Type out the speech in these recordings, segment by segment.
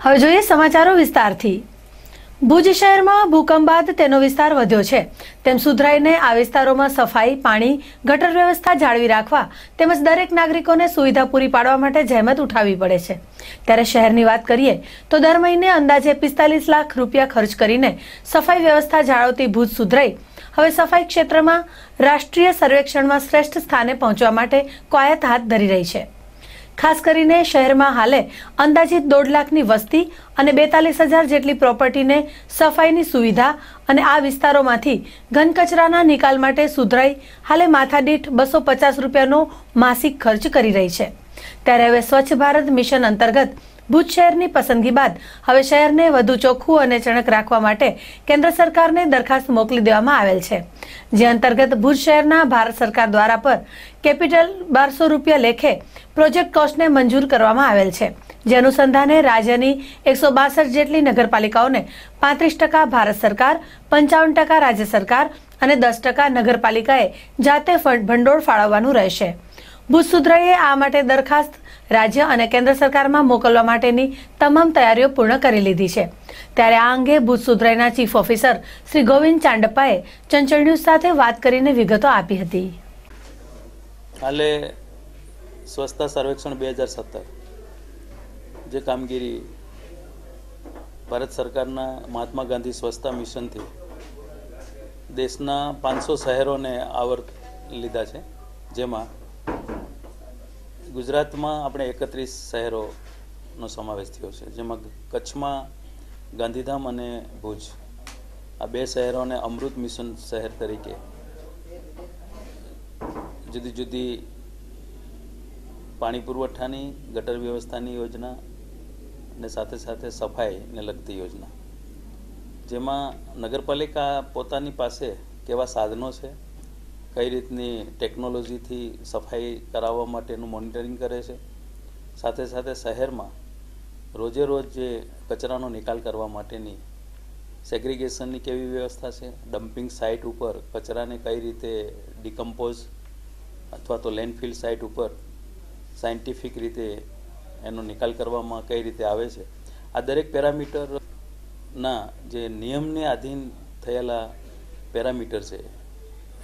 હવે જોઈએ સમાચારો વિસ્તારથી. ભુજ શહેરમાં ભૂકંપ બાદ તેનો વિસ્તાર વધ્યો છે. તેમ સુધરાઈને આ વિસ્તારોમાં સફાઈ, પાણી, ગટર વ્યવસ્થા જાળવી રાખવા તેમજ દરેક નાગરિકોને સુવિધા પૂરી પાડવા માટે જહેમત ઉઠાવવી પડે છે. ત્યારે શહેરની વાત કરીએ તો દર મહિને અંદાજે પિસ્તાલીસ લાખ રૂપિયા ખર્ચ કરીને સફાઈ વ્યવસ્થા જાળવતી ભુજ સુધરાઈ. હવે સફાઈ ક્ષેત્રમાં રાષ્ટ્રીય સર્વેક્ષણમાં શ્રેષ્ઠ સ્થાને પહોંચવા માટે કવાયત હાથ ધરી રહી છે. ખાસ કરીને શહેરમાં હાલે અંદાજિત દોઢ લાખની વસ્તી અને બેતાલીસ હજાર જેટલી પ્રોપર્ટીને સફાઈની સુવિધા અને આ વિસ્તારોમાંથી ઘનકચરાના નિકાલ માટે સુધરાઈ હાલે માથાદીઠ બસો પચાસ રૂપિયાનો માસિક ખર્ચ કરી રહી છે. ત્યારે હવે સ્વચ્છ ભારત મિશન અંતર્ગત ભુજ શહેરની પસંદગી બાદ હવે શહેરને વધુ ચોખ્ખું અને ચણક રાખવા માટે કેન્દ્ર સરકારને દરખાસ્ત મોકલી દેવામાં આવેલ છે. જે અંતર્ગત ભુજ શહેરના ભારત સરકાર દ્વારા પર કેપિટલ બારસો રૂપિયા લેખે પ્રોજેક્ટ કોસ્ટને મંજૂર કરવામાં આવેલ છે. જે અનુસંધાને રાજ્યની એકસો બાસઠ જેટલી નગરપાલિકાઓને પાંત્રીસ ટકા ભારત સરકાર, પંચાવન ટકા રાજ્ય સરકાર અને દસ ટકા નગરપાલિકાએ જાતે ફંડ ભંડોળ ફાળવવાનું રહેશે. ભુજ આ માટે દરખાસ્ત રાજ્ય અને કેન્દ્ર સરકારમાં મોકલવા માટેની તમામ તૈયારીઓ પૂર્ણ કરી લીધી છે. ત્યારે આ અંગે ભુજ ચીફ ઓફિસર શ્રી ગોવિંદ ચાંડપાએ ચંચળ ન્યૂઝ સાથે વાત કરીને વિગતો આપી હતી. હાલે સ્વચ્છતા સર્વેક્ષણ બે હજાર સત્તર, જે કામગીરી ભારત સરકારના મહાત્મા ગાંધી સ્વચ્છતા મિશનથી દેશના પાંચસો શહેરોને આવર લીધા છે, જેમાં ગુજરાતમાં આપણે એકત્રીસ શહેરોનો સમાવેશ થયો છે, જેમાં કચ્છમાં ગાંધીધામ અને ભુજ. આ બે શહેરોને અમૃત મિશન શહેર તરીકે જુદી જુદી પાણી પુરવઠાની, ગટર વ્યવસ્થાની યોજના અને સાથે સાથે સફાઈને લગતી યોજના. જેમાં નગરપાલિકા પોતાની પાસે કેવા સાધનો છે કઈ રીતની ટેકનોલોજીથી સફાઈ કરાવવા માટેનું મોનિટરિંગ કરે છે. સાથે સાથે શહેરમાં રોજે રોજ જે કચરાનો નિકાલ કરવા માટેની સેગ્રિગેશનની કેવી વ્યવસ્થા છે? ડમ્પિંગ સાઇટ ઉપર કચરાને કઈ રીતે ડિકમ્પોઝ અથવા તો લેન્ડફિલ સાઇટ ઉપર સાયન્ટિફિક રીતે એનો નિકાલ કરવામાં કઈ રીતે આવે છે? આ દરેક પેરામીટરના જે નિયમને આધીન થયેલા પેરામીટર છે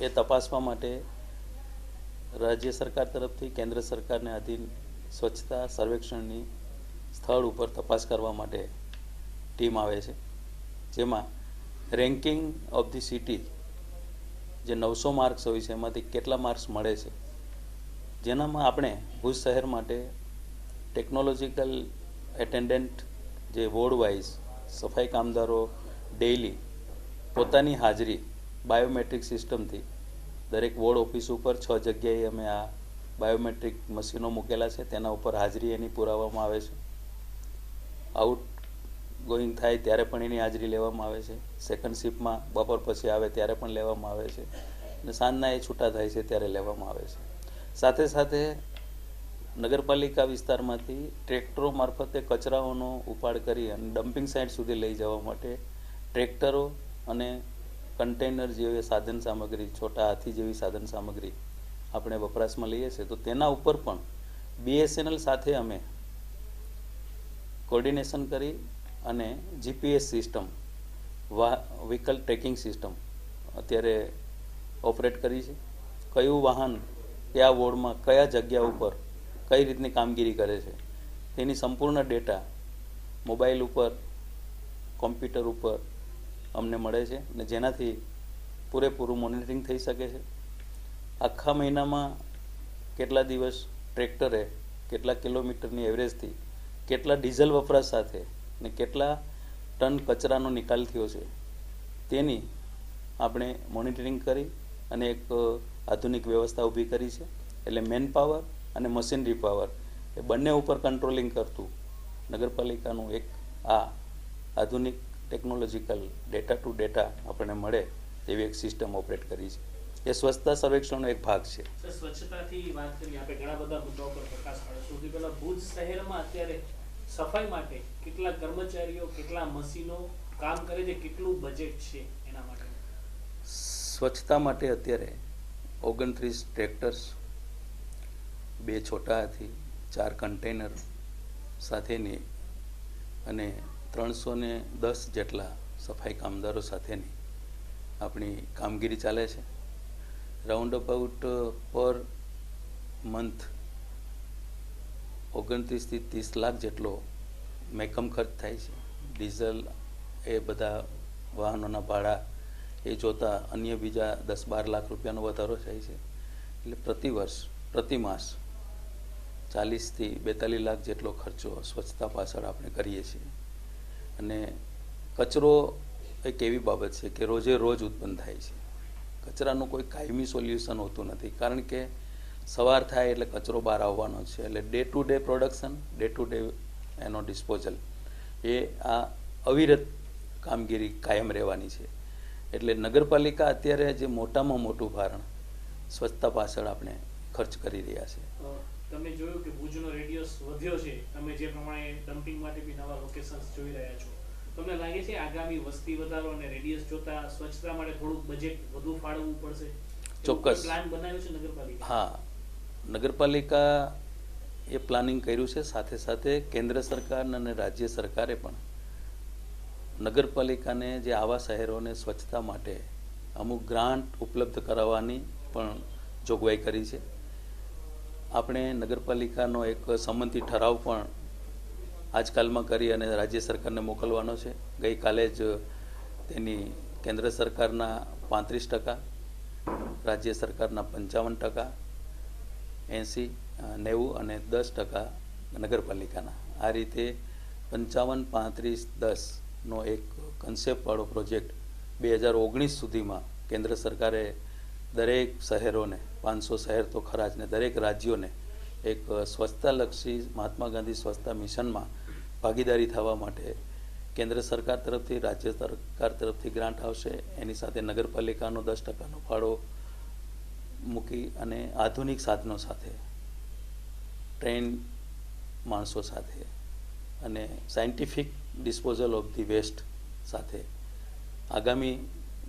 એ તપાસવા માટે રાજ્ય સરકાર તરફથી, કેન્દ્ર સરકારને આધીન સ્વચ્છતા સર્વેક્ષણની સ્થળ ઉપર તપાસ કરવા માટે ટીમ આવે છે. જેમાં રેન્કિંગ ઓફ ધી સિટી જે નવસો માર્ક્સ હોય છે, એમાંથી કેટલા માર્ક્સ મળે છે, જેનામાં આપણે ભુજ શહેર માટે ટેકનોલોજીકલ એટેન્ડન્ટ જે વોર્ડ વાઇઝ સફાઈ કામદારો ડેઇલી પોતાની હાજરી બાયોમેટ્રિક સિસ્ટમથી દરેક વોર્ડ ઓફિસ ઉપર છ જગ્યાએ અમે આ બાયોમેટ્રિક મશીનો મૂકેલા છે. તેના ઉપર હાજરી એની પુરાવવામાં આવે છે. આઉટ ગોઈંગ થાય ત્યારે પણ એની હાજરી લેવામાં આવે છે. સેકન્ડ શિફ્ટમાં બપોર પછી આવે ત્યારે પણ લેવામાં આવે છે. અને સાંજના એ છૂટા થાય છે ત્યારે લેવામાં આવે છે. સાથે સાથે નગરપાલિકા વિસ્તારમાંથી ટ્રેક્ટરો મારફતે કચરાઓનો ઉપાડ કરી અને ડમ્પિંગ સાઇટ સુધી લઈ જવા માટે ટ્રેક્ટરો અને કન્ટેનર જેવી સાધન સામગ્રી, છોટા હાથી જેવી સાધન સામગ્રી આપણે વપરાશમાં લઈએ છીએ, તો તેના ઉપર પણ બીએસએનએલ સાથે અમે કોર્ડિનેશન કરી અને GPS system vehicle tracking system અત્યારે ઓપરેટ કરી છે. કયું વાહન કયા વોર્ડમાં, કયા જગ્યા ઉપર કઈ રીતની કામગીરી કરે છે, તેની સંપૂર્ણ ડેટા મોબાઈલ ઉપર કોમ્પ્યુટર ઉપર અમને મળે છે અને જેનાથી પૂરેપૂરું મોનિટરિંગ થઈ શકે છે. આખા મહિનામાં કેટલા દિવસ ટ્રેક્ટરે, કેટલા કિલોમીટરની એવરેજથી, કેટલા ડીઝલ વપરાશ સાથે ને કેટલા ટન કચરાનો નિકાલ થયો છે, તેની આપણે મોનિટરિંગ કરી અને એક આધુનિક વ્યવસ્થા ઊભી કરી છે. એટલે મેન પાવર અને મશીનરી પાવર એ બંને ઉપર કંટ્રોલિંગ કરતું નગરપાલિકાનું એક આ આધુનિક ટેકનોલોજીકલ ડેટા ટુ ડેટા આપણને મળે તેવી એક સિસ્ટમ ઓપરેટ કરી છે. એ સ્વચ્છતા સર્વેક્ષણનો એક ભાગ છે. સ્વચ્છતાથી વાત કરીએ આપણે ઘણા બધા મુદ્દાઓ પર પ્રકાશ પાડ્યો. સૌથી પહેલા ભુજ શહેરમાં અત્યારે સફાઈ માટે કેટલા કર્મચારીઓ કેટલા મશીનો કામ કરે છે કેટલું બજેટ છે એના માટે? સ્વચ્છતા માટે અત્યારે ઓગણત્રીસ ટ્રેક્ટર્સ બે છોટા હાથી ચાર કન્ટેનર સાથેની અને ત્રણસો ને દસ જેટલા સફાઈ કામદારો સાથેની આપણી કામગીરી ચાલે છે. રાઉન્ડ અબાઉટ પર મંથ ઓગણત્રીસથી ત્રીસ લાખ જેટલો મેકમ ખર્ચ થાય છે. ડીઝલ એ બધા વાહનોના ભાડા એ જોતા અન્ય બીજા દસ બાર લાખ રૂપિયાનો વધારો થાય છે. એટલે પ્રતિ વર્ષ, પ્રતિ માસ ચાલીસથી બેતાલીસ લાખ જેટલો ખર્ચો સ્વચ્છતા પાછળ આપણે કરીએ છીએ. અને કચરો એક એવી બાબત છે કે રોજે રોજ ઉત્પન્ન થાય છે. કચરાનું કોઈ કાયમી સોલ્યુશન હોતું નથી. કારણ કે સવાર થાય એટલે કચરો બહાર આવવાનો છે. એટલે day to day production day to day એનો ડિસ્પોઝલ એ આ અવિરત કામગીરી કાયમ રહેવાની છે. એટલે નગરપાલિકા અત્યારે જે મોટામાં મોટું ભારણ સ્વચ્છતા પાછળ આપણે ખર્ચ કરી રહ્યા છે. તમે જોયું કે ભુજનો રેડિયસ વધ્યો છે. તમે જે પ્રમાણે ડમ્પિંગ માટે બી નવા લોકેશન્સ જોઈ રહ્યા છો. તમને લાગે છે આગામી વસ્તી વધારો અને રેડિયસ જોતા સ્વચ્છતા માટે થોડુંક બજેટ વધુ ફાળવવું પડશે? ચોક્કસ. પ્લાન બનાવ્યો છે નગરપાલિકા હા. નગરપાલિકા એ પ્લાનિંગ કર્યું છે. સાથે સાથે કેન્દ્ર સરકાર અને રાજ્ય સરકારે પણ નગરપાલિકાને જે આવા શહેરોને સ્વચ્છતા માટે અમુક ગ્રાન્ટ ઉપલબ્ધ કરાવવાની પણ જોગવાઈ કરી છે. આપણે નગરપાલિકાનો એક સંમતિ ઠરાવ પણ આજકાલમાં કરી અને રાજ્ય સરકારને મોકલવાનો છે. ગઈકાલે જ તેની કેન્દ્ર સરકારના પાંત્રીસ ટકા, રાજ્ય સરકારના પંચાવન ટકા, એંસી, નેવું અને દસ ટકા નગરપાલિકાના. આ રીતે પંચાવન, પાંત્રીસ દસનો એક કન્સેપ્ટવાળો પ્રોજેક્ટ બે હજાર ઓગણીસ સુધીમાં કેન્દ્ર સરકારે દરેક શહેરોને, પાંચસો શહેર તો ખરા જ ને, દરેક રાજ્યોને એક સ્વચ્છતાલક્ષી મહાત્મા ગાંધી સ્વચ્છતા મિશનમાં ભાગીદારી થવા માટે કેન્દ્ર સરકાર તરફથી, રાજ્ય સરકાર તરફથી ગ્રાન્ટ આવશે. એની સાથે નગરપાલિકાનો દસ ટકાનો ફાળો મૂકી અને આધુનિક સાધનો સાથે, ટ્રેન માણસો સાથે અને scientific disposal of the waste સાથે આગામી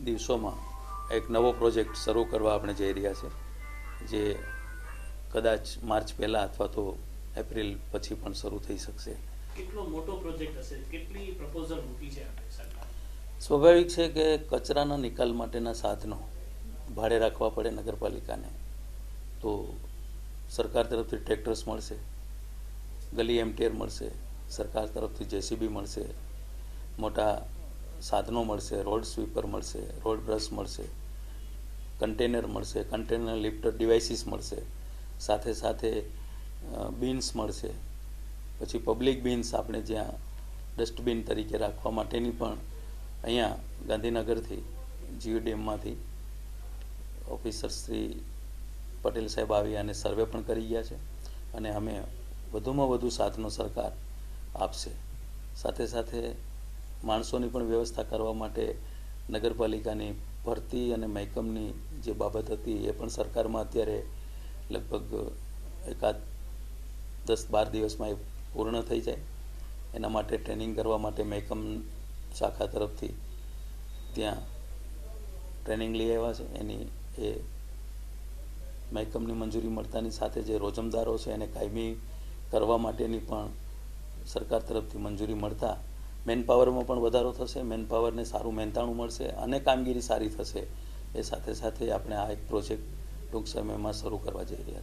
દિવસોમાં એક નવો પ્રોજેક્ટ શરૂ કરવા આપણે જઈ રહ્યા છે જે કદાચ માર્ચ પહેલાં અથવા તો એપ્રિલ પછી પણ શરૂ થઈ શકશે. કેટલો મોટો પ્રોજેક્ટ હશે? કેટલી પ્રપોઝલ મૂકી છે સ્વાભાવિક છે કે કચરાના નિકાલ માટેના સાધનો ભાડે રાખવા પડે નગરપાલિકાને તો સરકાર તરફથી ટ્રેક્ટર્સ મળશે ગલી એમટીઆર મળશે સરકાર તરફથી જેસીબી મળશે મોટા સાધનો મળશે, રોડ સ્વીપર મળશે, રોડ બ્રશ મળશે, કન્ટેનર મળશે, કન્ટેનર લિફ્ટર ડિવાઇસીસ મળશે, સાથે સાથે બિન્સ મળશે. પછી પબ્લિક બિન્સ આપણે જ્યાં ડસ્ટબિન તરીકે રાખવા માટેની પણ અહીંયા ગાંધીનગરથી જીઓ ડેમમાંથી ઓફિસર શ્રી પટેલ સાહેબ આવી અને સર્વે પણ કરી ગયા છે અને અમે વધુમાં વધુ સાધનો સરકાર આપશે. સાથે સાથે માણસોની પણ વ્યવસ્થા કરવા માટે નગરપાલિકાની ભરતી અને મહેકમની જે બાબત હતી એ પણ સરકારમાં અત્યારે લગભગ એકાદ દસ બાર દિવસમાં એ પૂર્ણ થઈ જાય. એના માટે ટ્રેનિંગ કરવા માટે મહેકમ શાખા તરફથી ત્યાં ટ્રેનિંગ લઈ આવ્યા છે. એની એ મહેકમની મંજૂરી મળતાની સાથે જે રોજમદારો છે એને કાયમી કરવા માટેની પણ સરકાર તરફથી મંજૂરી મળતા મેન પાવરમાં પણ વધારો થશે મેન પાવરને સારું મહેનતાણું મળશે અને કામગીરી સારી થશે. એ સાથે સાથે આપણે આ એક પ્રોજેક્ટ ટૂંક સમયમાં શરૂ કરવા જઈ રહ્યા છીએ.